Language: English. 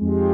you